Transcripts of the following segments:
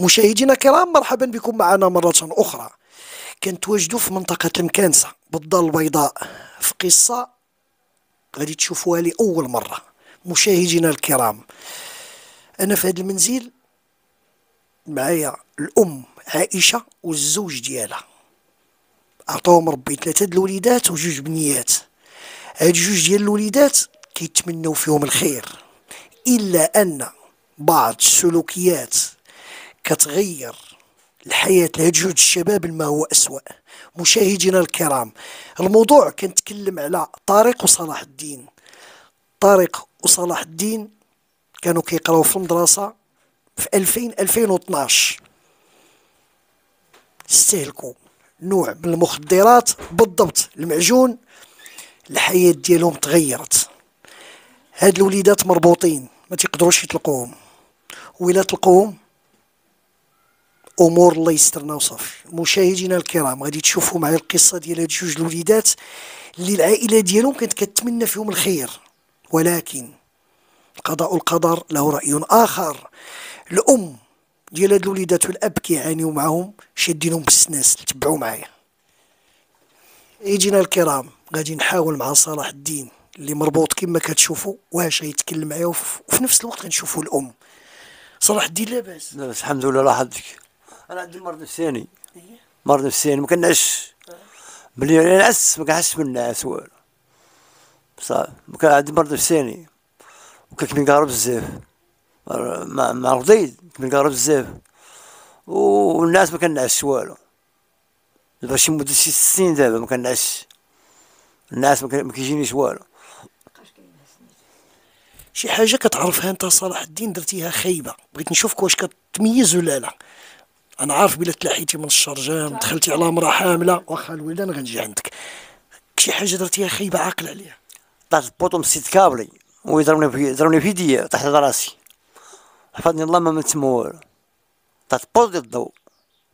مشاهدينا الكرام مرحبا بكم معنا مرة أخرى. كنتواجدوا في منطقة المكانسة بالدار البيضاء في قصة غادي تشوفوها لأول مرة. مشاهدينا الكرام أنا في هذا المنزل معايا الأم عائشة والزوج ديالها. عطاهم ربي ثلاثة د الوليدات وجوج بنيات. هاد جوج ديال الوليدات كيتمنوا فيهم الخير إلا أن بعض السلوكيات كتغير الحياة لهاد جوج الشباب ما هو أسوأ. مشاهدينا الكرام الموضوع كنتكلم على طارق وصلاح الدين. طارق وصلاح الدين كانوا كيقراو في المدرسة في 2000 2012 استهلكوا نوع من المخدرات بالضبط المعجون. الحياة ديالهم تغيرت. هاد الوليدات مربوطين ما تيقدروش يطلقوهم. وإلا طلقوهم أمور الله يسترنا وصافي. مشاهدينا الكرام غادي تشوفوا معايا القصة ديال هاد جوج الوليدات اللي العائلة ديالهم كانت كتمنى فيهم الخير. ولكن القضاء القدر له رأي آخر. الأم ديال هاد الوليدات والأب كيعانيو معاهم شادينهم بالسناس تبعوا معايا. يجينا الكرام غادي نحاول مع صلاح الدين اللي مربوط كما كتشوفوا واش غيتكلم معايا وفي نفس الوقت غنشوفوا الأم. صلاح الدين لاباس. لاباس الحمد لله يحفظك. أنا عندي مرض نفساني. مرض نفساني ما كنعش ملي نعس ما كنحسش بالنعاس والو. صافي كان عندي مرض نفساني. وكان كنقارب بزاف. مع مع الغديد كنقارب بزاف. والناس ما كنعش والو. دابا شي مدة شي سنين دابا ما كنعش الناس ما كيجينيش والو. شي حاجة كتعرفها أنت صلاح الدين درتيها خايبة. بغيت نشوفك واش كتميز ولا لا. أنا عارف بلا تلاحيتي من الشرجام دخلتي على امرأة حاملة. واخا الولدان غنجي عندك. شي حاجة درتيها خايبة عاقل عليها طلعت البوطو من السيت كابلي ويضربني في يضربني في يديا تحت راسي. حفظني الله ما تما والو طلعت بوط ديال الضوء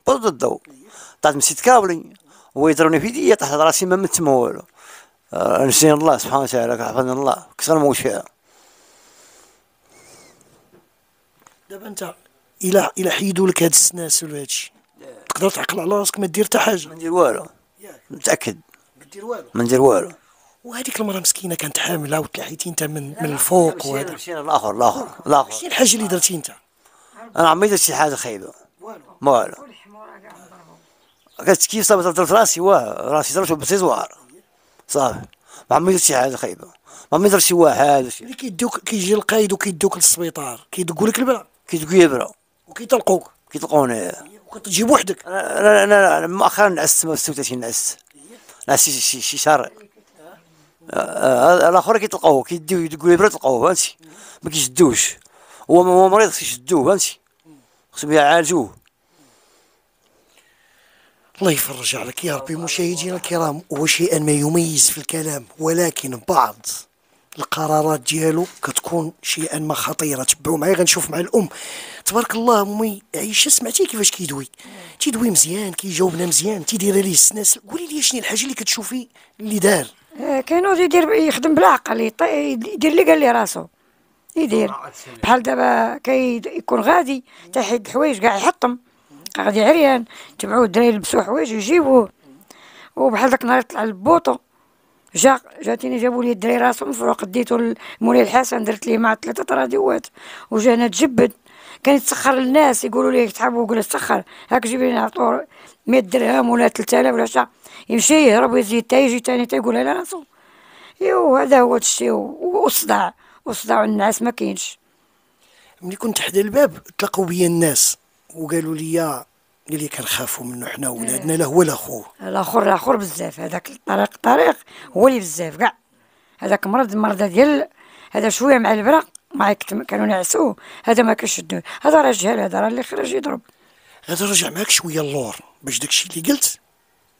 بوط ديال الضوء. طلعت من السيت كابلي ويضربني في يديا تحت راسي ما تما والو نسين الله سبحانه وتعالى حفظني الله. كسر موت فيها دابا أنت إلى إلى حيدوا لك هاد السناسل وهادشي تقدر تعقل على راسك ما دير حتى حاجة. ما ندير والو. متأكد. ما دير والو. ما ندير والو. وهذيك المرأة مسكينة كانت حاملة وتلاحيتي انت من من الفوق وهذا. مشينا الآخر الآخر الآخر شنو الحاجة اللي درتي انت؟ أنا عمري درت شي حاجة خايبة. والو. والو. كيف صافي ضربت راسي واه راسي ضربته بالسيزوار صافي. ما عمري درت شي حاجة خايبة. ما عمري درت شي واحد اللي كيدوك كيجي القايد وكيدوك للسبيطار كيدقوا لك البلا كيدقوا يبرا وكيطلقوك كيطلقوني وكتجي بوحدك أنا أنا أنا مؤخرا نعست 36 نعست. نعست شي شي شي شهر. الآخر كيطلقوه كيديو يدقوا يبرا يطلقوه فهمتي؟ ما كيشدوش. هو هو مريض خصو يشدوه فهمتي؟ خصهم يعالجوه. الله يفرج عليك يا ربي مشاهدينا الكرام. هو شيئا ما يميز في الكلام ولكن بعض القرارات ديالو كتكون شيئا ما خطيرة. تبعوا معايا غنشوف مع الأم. تبارك الله أمي عايشة سمعتي كيفاش كيدوي؟ تيدوي مزيان كيجاوبنا مزيان تيدير ليه السناس. قولي لي شنو الحاجة اللي كتشوفي اللي دار؟ آه، كاينو يدير يخدم بالعقل يط- يدير اللي قال لي راسو. يدير. بحال دابا كي يكون غادي تحيد الحوايج كاع يحطم. غادي عريان تبعوه الدراري يلبسوا حوايج يجيبوه وبحال داك النهار طلع البوطو جا جاتيني جابوا لي الدراري راسهم فوق ديتو لمولاي الحسن درت ليه مع ثلاثة راديوات وجانا تجبد. كان يتسخر للناس يقولوا لي تحبوا يقول تسخر. هاك جيب لي نعطوه 100 درهم ولا 3000 ولا شا يمشي يهرب ويزيد تا يجي تاني تيقولها على راسو. ايوا هذا هو الشيء والصداع والصداع والنعاس ما كاينش. ملي كنت حدا الباب تلاقوا بيا الناس وقالوا لي قال لي كنخافوا منه حنا ولادنا لا هو لا خوه الآخر الآخر بزاف. هذاك الطريق الطريق هو اللي بزاف كاع. هذاك مرض المرضى ديال هذا شوية مع ما يكتم- كانوا نعسوه هذا ما كنشدوه هذا راه جهل هذا راه اللي خرج يضرب. هذا رجع معاك شوية اللور باش داكشي اللي قلت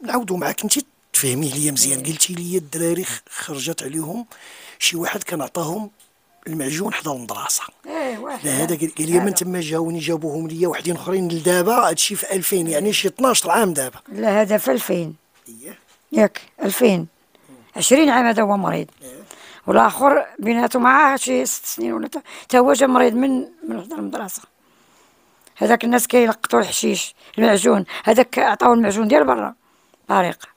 نعاودو معاك. انت تفهميه ليا مزيان. قلتي لي الدراري خرجت عليهم شي واحد كان عطاهم المعجون حدا المدرسة إيه واحد. لا هذا قال لي من تما جاوني جابوهم ليا وحدين آخرين لدابا هادشي في 2000 يعني شي 12 عام دابا. لا هذا في 2000 اييه ياك 2000 20 عام هذا هو مريض. والآخر بيناتهم معاه شي ست سنين ولا تا- هو جا مريض من من حدا المدرسة هذاك الناس كيلقطوا الحشيش المعجون. هذاك عطاو المعجون ديال برا طريقة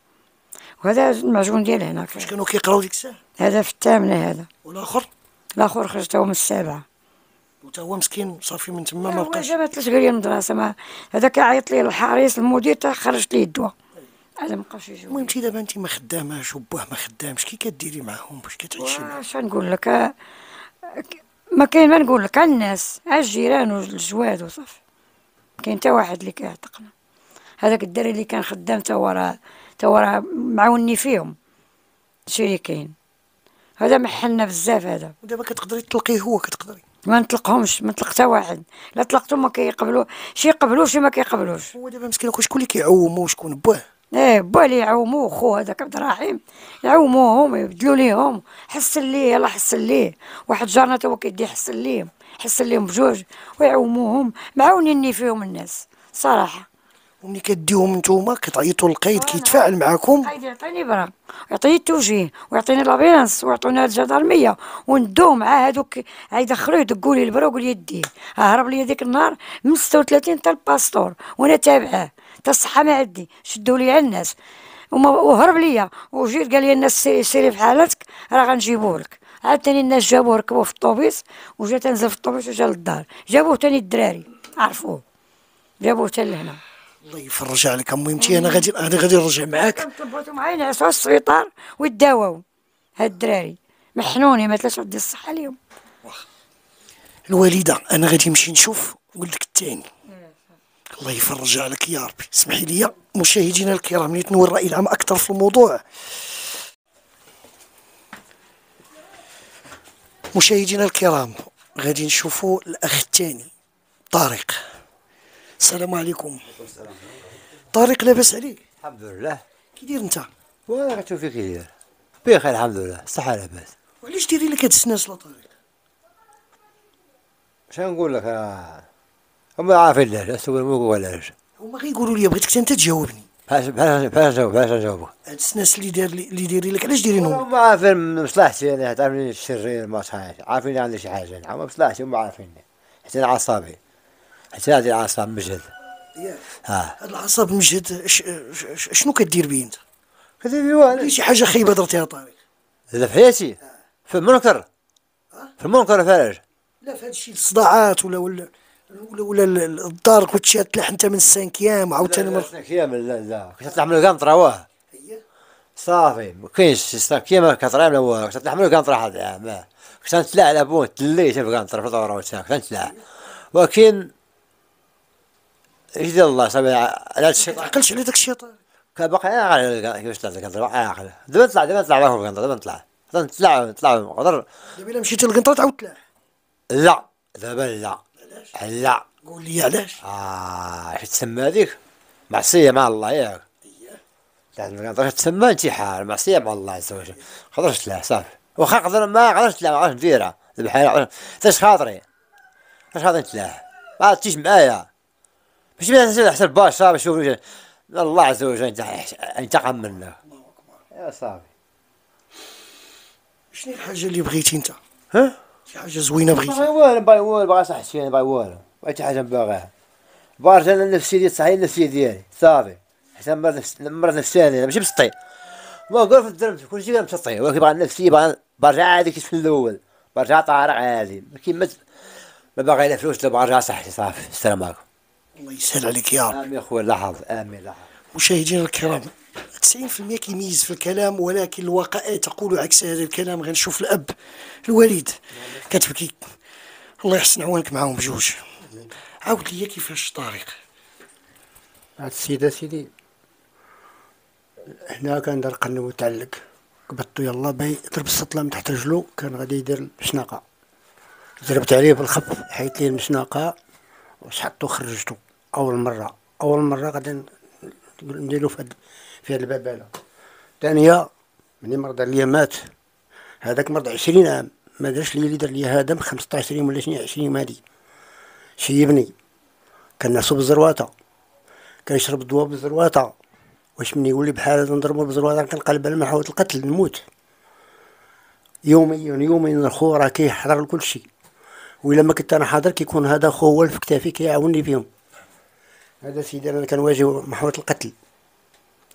وهذا المعجون ديال هنا. فاش كانوا كيقراو ديك الساعة؟ هذا في الثامنة هذا. والآخر؟ الآخر خرج هو من السابعة وتا هو مسكين صافي من تما ما بقاش جابت ثلاث قال لي المدرسة ما هذاك عيط لي الحريص المدير تا خرجت لي الدواء هذا ما بقاش يجيو المهم انت دابا انت ما خداماش وباه ما خدامش كي كديري معاهم باش كتعيشي معاهم واش نقول لك ما كاين ما نقول لك على الناس على الجيران والجواد وصافي كاين حتى واحد اللي كيعتقنا هذاك الدري اللي كان خدام تا هو راه تا هو راه معاوني فيهم اللي كاين هذا محلنا بزاف هذا. ودابا كتقدري تطلقيه هو كتقدري. ما نطلقهمش ما نطلق حتى واحد. لا طلقتو ما كيقبلوا شي يقبلوا شي ما كيقبلوش. هو دابا مسكين شكون اللي كيعومو؟ وشكون باه إيه با اللي يعوموه خو هذاك عبد الرحيم. يعوموهم يبدلوا ليهم. حسن ليه يلا حسن ليه واحد جارنا تا هو كيدي يحسن ليهم حسن ليهم بجوج ويعوموهم. معاونيني فيهم الناس صراحة. وملي كديهم نتوما كتعيطوا للقايد كيتفاعل معاكم. قايد يعطيني برا يعطيني التوجيه ويعطيني لابيلانس ويعطونا الجدرميه وندو مع هذوك يدخلوه يدقوا لي البرا ويقول لي يديه. هرب لي ديك النهار من 36 تا الباسطور وأنا تابعة تا الصحة ما عندي شدوا لي على الناس. وهرب ليا وجيت قال لي الناس سيري, سيري في حالتك راه غنجيبوه لك. عاوتاني الناس جابوه ركبوه في الطوبيس وجا تنزل في الطوبيس وجا للدار. جابوه تاني الدراري عرفوه. جابوه حتى لهنا. الله يفرج عليك انت أنا غادي أنا غادي نرجع معاك. كنطلبوتو معايا نعسوا السبيطار ويداواو هاد الدراري. محنوني ما تلاش عندي الصحة اليوم الوالدة أنا غادي نمشي نشوف ولدك الثاني الله يفرج عليك يا ربي. اسمحي لي مشاهدينا الكرام لنتنوي الرأي العام أكثر في الموضوع. مشاهدينا الكرام غادي نشوفوا الأخ الثاني طارق. السلام عليكم. طارق لاباس عليك. الحمد لله كي داير انت كتشوف فيك كي داير بخير الحمد لله الصحة لاباس. وعلاش ديري لك هاد السناسل أ طارق؟ شنو نقول لك؟ آه، هما عارفين علاش أسوي مو علاش هما غيقولوا لي بغيتك انت تجاوبني. بحاش بحاش بحاش نجاوب بحاش نجاوبك هاد السناسل اللي لي اللي دايرين لك علاش دايرينهم؟ هما عارفين من مصلحتي أنا تعرفني الشرير ما صحيح عارفين عندي شي حاجة أنا هما مصلحتي هما عارفيني. حتى أنا عصابي حتى هذه العصاب مجهد ها. العصاب مجهد شنو كدير بيه انت؟ كذا في والو شي حاجة خايبة درتيها طارق. هذا في حياتي. في المنكر. في المنكر فرج لا في هادشي الصداعات ولا ولا ولا ولا ال- ال- الدار كنت تلاح انت من السانكيام وعاوتاني مر كيام لا لا. كنت تحمل قنطرة واه. صافي. ما كاينش كيما كطرا ولا والو كنت تحمل قنطرة هذا ما كنت نتلاع على بون تليت في قنطرة في وتاع كنت نتلاع. ولكن ديال الله صافي على الشيء عقلش على داك الشيء طارق كان باقي عاقل كيفاش طلعت القنطرة باقي عاقل دابا نطلع دابا نطلع باكل القنطرة دابا نطلع نطلع نطلع نقدر دابا إلا مشيتي للقنطرة تعاود تلاح. لا. دابا لا. لا. قول لي علاش. آه إيش تسمى هذيك؟ معصية مع الله ياك لازم نقدر تسمى انتحار معصية مع الله عز وجل. قدرش تلاح صافي. واخا نقدر ما تلاح ما قدرش نديرها بحال تاش خاطري؟ تاش خاطري نتلاح ما عاد تجيش معايا. حتى الباشا باش يشوف الله عز وجل ينتح- ينتقم منك يا صافي. شنو الحاجة اللي بغيتي انت؟ ها؟ شي حاجة زوينة بغيتي؟ باغي والو باغي والو باغي صحتي أنا باغي والو. باغي حاجة باغيها بارجع أنا النفسية ديالي صحيح النفسية ديالي. صافي. حتى مرض نفس مرض نفساني أنا ماشي مسطي ما قول في الدرم كل شيء مسطي ولكن باغي النفسية باغي برجع عادي كيف الأول. برجع طارق عادي. ما كيما ما باغي لا فلوس لا برجع صحتي صافي. السلام عليكم. الله يسهل عليك يا رب. آمين يا خويا لاحظ آمين لاحظ مشاهدينا الكرام 90% كيميز في الكلام ولكن الواقع تقول عكس هذا الكلام. غنشوف الأب الوالد. كتبكي الله يحسن عوانك معاهم بجوج. عاود لي كيفاش طارق هاد السيدة سيدي هنا كان دار قنو وتعلق قبضتو يلا باي ضرب السطلة من تحت رجلو كان غادي يدير المشناقة ضربت عليه بالخف حيت ليه المشناقة وسحطو خرجتو. أول مرة أول مرة غادي نديرو في هاد في هاد البابالة ثانية مني مرض عليا مات. هذاك مرض عشرين عام. ما دارش ليا اللي دار ليا هذا خمسطاش يوم ولا شنو عشرين مادي شيبني كان نعسو بالزرواطة كنشرب الدواء بالزرواطة واش مني يولي بحال هذا نضربو بالزرواطة كنقلب على محاولة القتل نموت. يوميا يوميا الخو راه كيحضر لكل شيء وإلا ما كنت أنا حاضر كيكون هذا خو هو في كتافي كيعاونني فيهم. هذا سيدي أنا كنواجه محور القتل.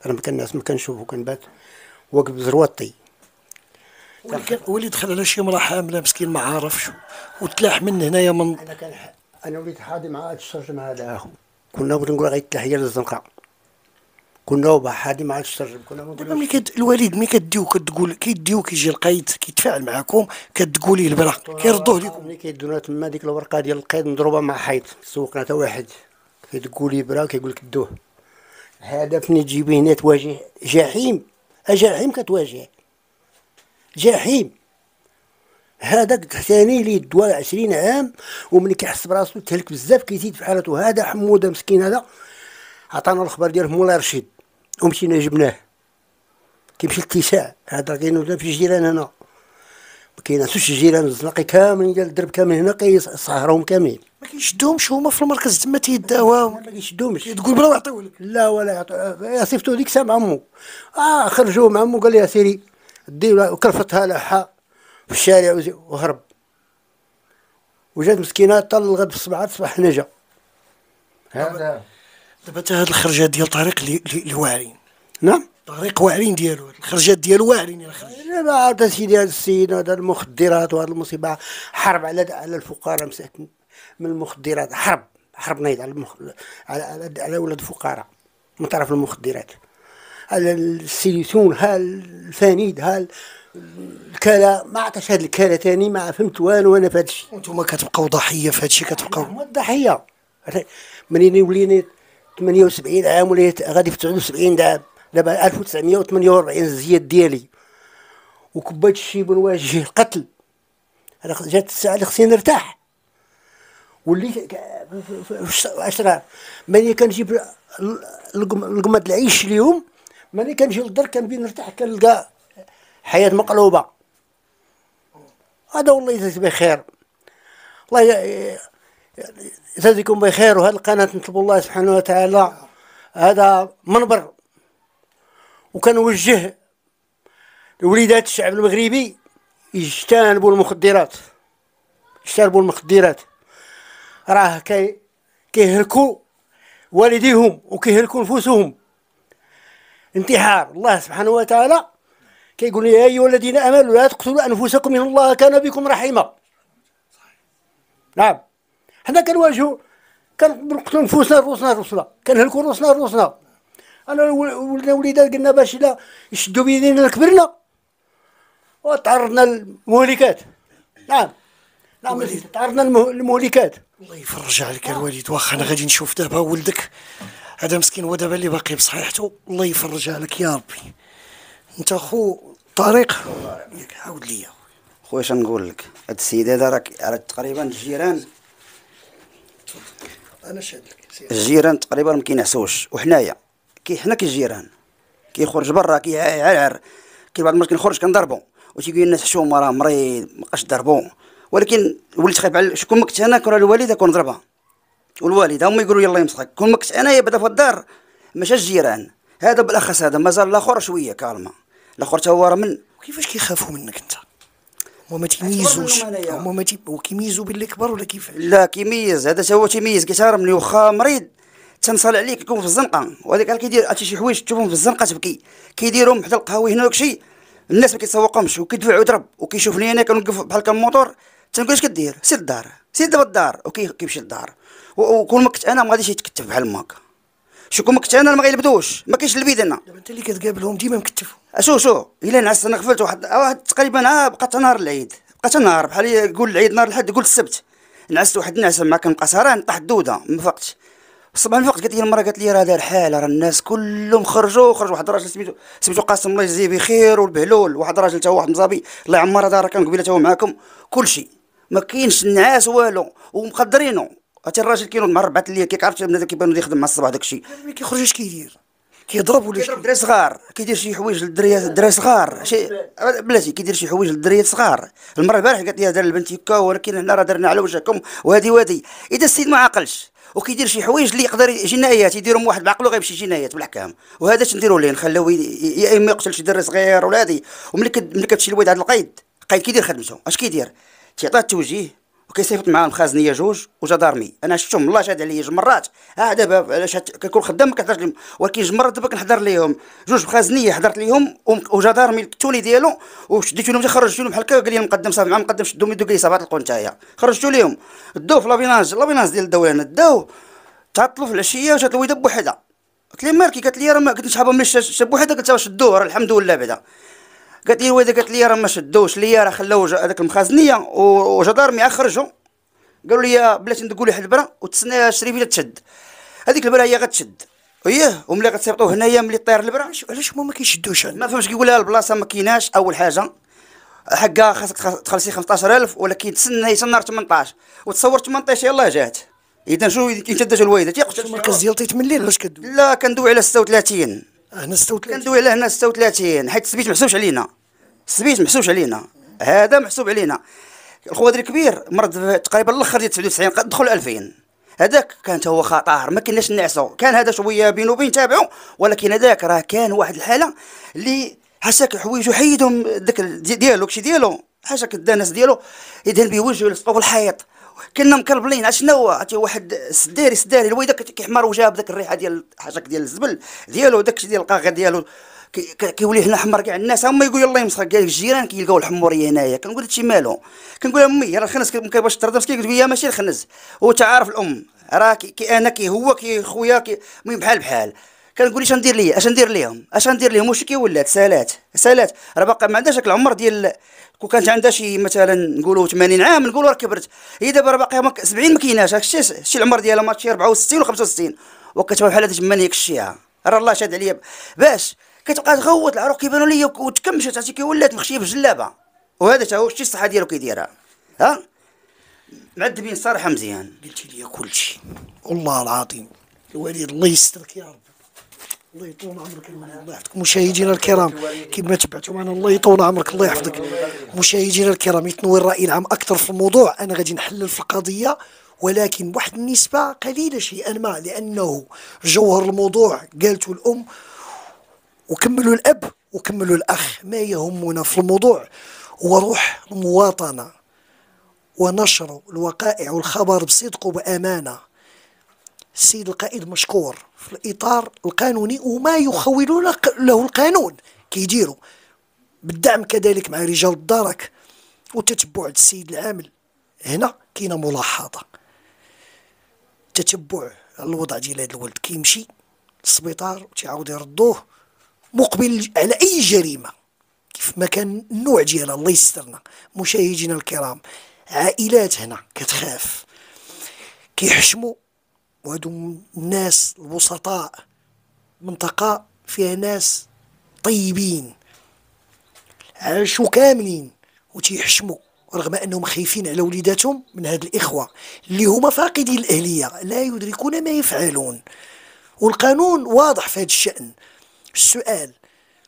أنا ما كناس ما كنشوفو كنبات واقف بزروطي كان- واللي دخل على شي مراه حاملة مسكين ما عارفش وتلاح من هنايا من أنا كان أنا وليت حاضي مع هذا الشرجم هذا أخو. كنا بغيت نقول غير هي للزنقة. كنا وبا حادي مع هذا الشرجم كنا دابا ملي كد الوالد ملي كديو كتقول كيديو كيجي القايد كيتفاعل معاكم كتقولي البلا كيردوه لكم ملي كيدونا تما ديك الورقة ديال القيد مضروبة مع حيط سوقنا حتى واحد. كتقولي برا كيقول لك دوه هذا فني تجيبيه؟ هنا تواجه. جحيم. جحيم كتواجه. جحيم. هذاك ثاني لي دوا 20 عام وملي كيحس براسو تهلك بزاف كيزيد في حالته هذا حموده مسكين هذا. عطانا الخبر ديال مولاي رشيد. ومشينا جبناه. كيمشي للاتساع هذا كاين في الجيران هنا. ما كينعسوش الجيران الزناقي كاملين ديال الدرب كامل هنا كيسهرهم كاملين. ما كيشدوهمش هما في المركز تما تيداواو ما كيشدوهمش. تقول بلا يعطيو لك. لا ولا يا صيفطو ديك الساعة مع عمو. آه خرجوه مع عمو قال لي يا سيري دي وكلفتها لحا في الشارع وهرب. وجات مسكينة طل الغد في الصباح تصبح نجا. هذا. دابا تا هاد الخرجات ديال طريق اللي اللي واعرين نعم. طريق واعرين ديالو الخرجات ديالو واعرين إلى خرج لا عاد سيدي هذا السيد هذا المخدرات وهذه المصيبة. حرب على على الفقراء مساكن من المخدرات. حرب حرب نايض على المخ... على على, على ولاد الفقراء من طرف المخدرات. على السيليسون ها الفانيد ها الكلا. ما عطاش هاد الكلا تاني ما فهمت والو أنا في هاد الشيء. وأنتم كتبقاو ضحية في هادشي كتبقاو. هما الضحية. منين ولينا 78 عام وليت غادي في 79 عام. دابا 1948 الزياد ديالي وكبيت الشيب ونواجه القتل أنا جات الساعة اللي خصني نرتاح. الش- الاشرار ملي كنجيب القمة العيش اليوم ملي كنجي للدار كنبي نرتاح كنلقى حياة مقلوبة. هذا والله يجزيك بخير. الله يجازيكم بخير وهذه القناة نطلب الله سبحانه وتعالى. هذا منبر وكنوجه لوليدات الشعب المغربي يجتنبوا المخدرات يجتنبوا المخدرات. راه كي كيهلكوا والديهم وكيهلكوا نفوسهم. انتحار الله سبحانه وتعالى كيقول يا أيها الذين آمنوا لا تقتلوا أنفسكم إن الله كان بكم رحيما. نعم. حنا كنواجهوا كنقتلوا نفوسنا رؤوسنا رؤوسنا كنهلكوا رؤوسنا رؤوسنا أنا ول- ولدنا وليدات قلنا باش لا يشدوا بيدينا كبرنا وتعرضنا للمهلكات. نعم. نعم تعرضنا للمه- للمهلكات. الله يفرج عليك الوالد واخا أنا غادي نشوف دابا ولدك. هذا مسكين هو دابا اللي باقي بصحيحته. الله يفرج عليك يا ربي. أنت خو طريق ياك عاود ليا. خويا اش نقول لك؟ هاد السيد هذا راك تقريبا الجيران. أنا شاد لك. سير. الجيران تقريبا ما كينعسوش. وحنايا. كي حنا كالجيران كيخرج برا كيعرعر كي بعض المرات كنخرج كنضربو وتيقول الناس حشومه راه مريض مابقاش ضربو ولكن وليت خايف على شكون مكت أنا كون الوالده كون نضربها والوالد هما يقولوا يلا يمسخك كون مكت انايا بدا في الدار. ماشي الجيران. هذا بالأخص هذا مازال الآخر شوية كالما. الآخر تا هو راه من وكيفاش كيخافوا منك أنت؟ هما ما تيميزوش. هما ما تي... وكيميزوا باللي كبر ولا كيفاش؟ لا كيميز. هذا تا هو تيميز. كيتهرب ملي واخا مريض. تنصل عليك يكون في الزنقة. وهذاك قال كيدير عرفتي شي حوايج تشوفهم في الزنقة تبكي. كيديرهم حدا القهاوي هنا داكشي الناس ما كيتسوقهمش وكيدفع ويضرب وكيشوفني أنا كنوقف بحال كموتور تنقول اش كدير؟ سير الدار. سير دابا الدار. وكيمشي للدار. وكون ما كنت أنا ما غاديش يتكتف بحال ما هكا. شو كون ما كنت أنا ما غيلبدوش. ما كاينش البيد هنا. دابا أنت اللي كتقابلهم ديما مكتفوا شو شو. إلا نعس أنا غفلت واحد. واحد تقريبا أه بقى نهار العيد. بقى نهار. بحال يقول العيد نهار الحد يقول السبت. نعست واحد النعسه مع كنبقى سهران طاح الدودة. ما فقتش. الصباح فقت قالت لي المراه قالت لي راه دار حالة راه الناس كلهم خرجوا خرج واحد الراجل سميتو سميتو قاسم الله يجزيه بخير والبهلول واحد الراجل تا هو واحد مزابي الله يعمر دار كان قبيلة تا هو معاكم كلشي. ما كاينش النعاس والو ومقدرينه هاتي الراجل كينوض مع ربعة الليل كيك عرفت بنادم كيبانو يخدم مع الصباح داكشي ملي كيخرج؟ اش كيدير؟ كيضرب ولا كيضرب دراري صغار كيدير شي حوايج للدراري الدراري صغار شي بلاتي كيدير شي حوايج للدراري صغار. المرة البارح قالت لي دار البنت هكا ولكن هنا راه درنا على وجهكم وهادي وهادي. إذا السيد ما عاقلش. وكيدير شي حوايج اللي يقدر جنايات يديرهم واحد بعقله غيمشي جنايات بالاحكام وهذا اش ليه؟ نخلوه يا إما يقتل شي دري صغير ولا هادي. وملي كتمشي الوالد عند القايد القايد كيدير خدمته؟ اش كيدير؟ تيعطيه التوجيه. وكيصيفط معاهم خازنية جوج وجدارمي. أنا شفتهم الله شاد عليا مرات. ها دابا كنكون خدام ما كنحضرش ولكن جوج مرات دابا كنحضر ليهم. جوج بخازنية حضرت ليهم وجدارمي التوني ديالو. وشديتو لهم؟ خرجتو لهم بحال هكا قال لي المقدم صافي مع المقدم شدو ميدو قال لي صافي تلقوا نتايا. خرجتو ليهم. داو في لابيناج لابيناج ديال الدوانة. داو تعطلوا في العشية وجات الويدة بوحدها. قلت لي مالكي قالت لي راه ما قلت شحال من شاب بوحدها؟ قلت لها شدوه راه الحمد لله بعدا. قالت لي الوالده قالت لي راه ما شدوش ليا راه خلاو هذاك المخازنيه وجدارمي خرجوا قالوا لي بلاتي ندقوا واحد البرا وتسنى الشريفيه تشد. هذيك البرا هي غتشد. اييه وملي غتصيفطوه هنايا ملي طير البرا. علاش هما ما كيشدوش ما فهمتش كيقول لها البلاصة ما كايناش أول حاجة. حقا خاصك تخ- تخلصي 15000 ولكن تسنى حتى نهار 18 وتصور 18 يلاه جات. إذا شنو يتدج الوالده تيقتل المركز ديال تيت من الليل علاش كدوي؟ لا كندوي على 36 هنا 36 كندوي على هنا 36 حيت السبيت محسوبش علينا. السبيت محسوبش علينا. هذا محسوب علينا. الخوادري الكبير مرض تقريبا الأخر ديال 99 قد دخل 2000 هذاك كانت هو خطر ما كناش نعسو. كان هذا شوية بينه وبين تابعو ولكن هذاك راه كان واحد الحالة اللي حاشاك حوايجو حيدهم داك ال- دي- ديالو كشي ديالو. حاشاك الناس ديالو يدهن بيه وجهه يلصقو في الحيط. كنا مكربلين. عرفت شنو هو واحد سداري سداري الويدا كيحمر وجهه بداك الريحة ديال حاشاك ديال الزبل ديالو داك الشيء ديال القاغة ديالو. كي- كي- كيولي هنا حمر كاع الناس هما يقول يمسخ. كاع الجيران كيلقاو الحمورية هنايا. كنقول هادشي مالو كنقول لها أمي راه الخنز ما كيبغيش تردم كيقول لي ماشي الخنز هو تعارف الأم راه كي أنا كي هو كي خويا كي المهم بحال بحال. كنقول اش ندير ليا؟ اش ندير ليهم؟ اش ندير ليهم؟ واش كي ولات سالات سالات راه باقا ما عندهاش العمر ديال كون كانت عندها شي مثلا نقولوا 80 عام نقولوا راه كبرت. هي دابا راه باقي مك- 70 ما كايناش. الشيء الشيء العمر ديالها ما شي 64 و 65 وكتبقى بحال هاد جمانيه كشيها راه الله شاد عليا. باش كتبقى تغوت العروق كيبانوا ليا وتكمشت عرفتي كي ولات مخشيه بجلابه وهذا تا هو الشيء الصحة ديالو كيديرها. ها؟ معذبين صراحة مزيان قلتي لي كل شيء والله العظيم. الوالد الله يسترك يا رب. الله يطول عمرك الله يحفظك مشاهدينا الكرام كما تبعتوا معنا الله يطول عمرك الله يحفظك. مشاهدينا الكرام يتنوي الرأي العام أكثر في الموضوع. أنا غادي نحلل في القضية ولكن بواحد النسبة قليلة شيئا ما لأنه جوهر الموضوع قالته الأم وكملوا الأب وكملوا الأخ ما يهمنا في الموضوع. هو روح المواطنة ونشر الوقائع والخبر بصدق وبأمانة. السيد القائد مشكور في الإطار القانوني وما يخولون ق- له القانون. كيديروا. بالدعم كذلك مع رجال الدرك وتتبع السيد العامل. هنا كاينة ملاحظة. تتبع الوضع ديال هذا الولد. كيمشي للسبيطار وتيعاود يردوه مقبل على أي جريمة. كيف ما كان النوع ديالها الله يسترنا مشاهدينا الكرام. عائلات هنا كتخاف. كيحشموا وهادو الناس البسطاء منطقة فيها ناس طيبين عاشوا كاملين وتيحشموا رغم أنهم خايفين على وليداتهم من هاد الإخوة اللي هما فاقدي الأهلية لا يدركون ما يفعلون. والقانون واضح في هذا الشأن. السؤال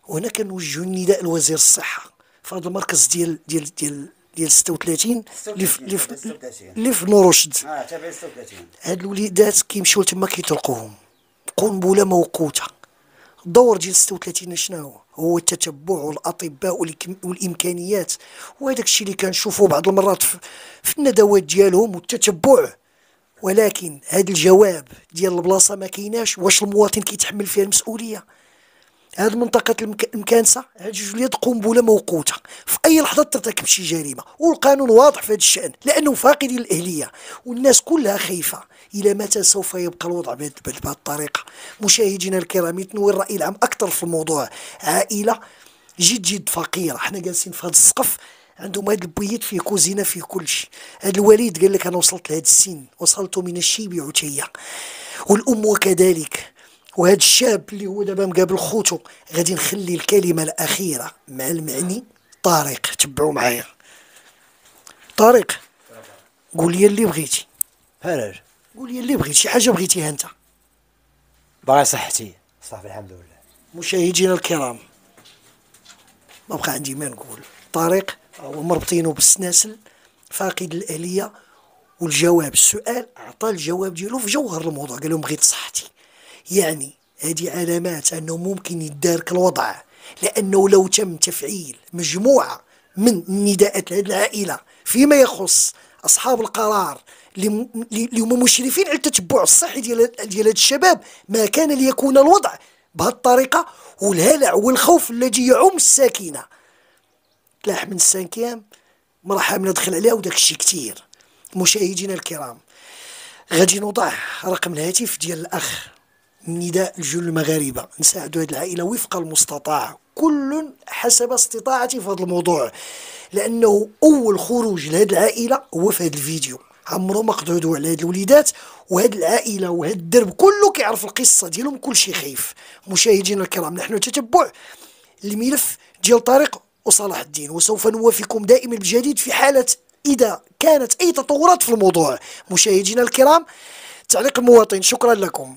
وهنا كنوجه النداء لوزير الصحة في هذا المركز ديال ديال ديال ديال 36 اللي في اللي في نور رشد. آه تابع 36 هاد الوليدات كيمشيو تما كيطلقوهم. قنبله موقوتة. الدور ديال 36 شنو هو؟ هو التتبع والأطباء والإمكانيات. وهذاك الشيء اللي كنشوفوه بعض المرات في, في الندوات ديالهم والتتبع. ولكن هذا الجواب ديال البلاصة ما كايناش واش المواطن كيتحمل فيها المسؤولية؟ هذه المنطقة المك- المكانسة هاد جوج اليد قنبلة موقوتة. في أي لحظة ترتكب شي جريمة. والقانون واضح في هذا الشأن لأنه فاقدين الأهلية. والناس كلها خايفة إلى متى سوف يبقى الوضع بهذه الطريقة. مشاهدينا الكرام يتنوي الرأي العام أكثر في الموضوع. عائلة جد جد فقيرة. حنا جالسين في هذا السقف عندهم هذا البيت فيه كوزينة فيه كل شيء هذا الوليد قال لك أنا وصلت لهذا السن وصلت من الشيب عتية. والأم وكذلك. وهذا الشاب اللي هو دابا مقابل خوتو غادي نخلي الكلمة الأخيرة مع المعني. طارق تبعوا معايا. طارق قول لي اللي بغيتي. علاش قول لي اللي بغيتي شي حاجة بغيتيها أنت. باغي صحتي. صافي الحمد لله. مشاهدينا الكرام. ما بقى عندي ما نقول. طارق هو مربطينه بالسناسل. فاقد الآلية والجواب. السؤال أعطى الجواب ديالو في جوهر الموضوع. قال لهم بغيت صحتي. يعني هذه علامات أنه ممكن يدارك الوضع لأنه لو تم تفعيل مجموعة من النداءات العائلة فيما يخص أصحاب القرار اللي هما مشرفين على التتبع الصحي ديال ديال الشباب ما كان ليكون الوضع بهذه الطريقة والهلع والخوف الذي يعم الساكنة. تلاح من السانكيام مرة حاملة دخل عليها وداك الشيء كتير. مشاهدينا الكرام غادي نوضع رقم الهاتف ديال الأخ نداء لجل المغاربه نساعدوا هذه العائلة وفق المستطاع. كل حسب استطاعته في هذا الموضوع لأنه أول خروج لهذه العائلة هو في هذا الفيديو. عمرو ما قدروا يدوي على هاد الوليدات وهاد العائلة وهاد الدرب كله كيعرف القصة ديالهم كل شيء خايف. مشاهدينا الكرام نحن تتبع الملف ديال طارق وصلاح الدين وسوف نوافيكم دائما بالجديد في حالة إذا كانت أي تطورات في الموضوع. مشاهدينا الكرام تعليق المواطن شكرا لكم.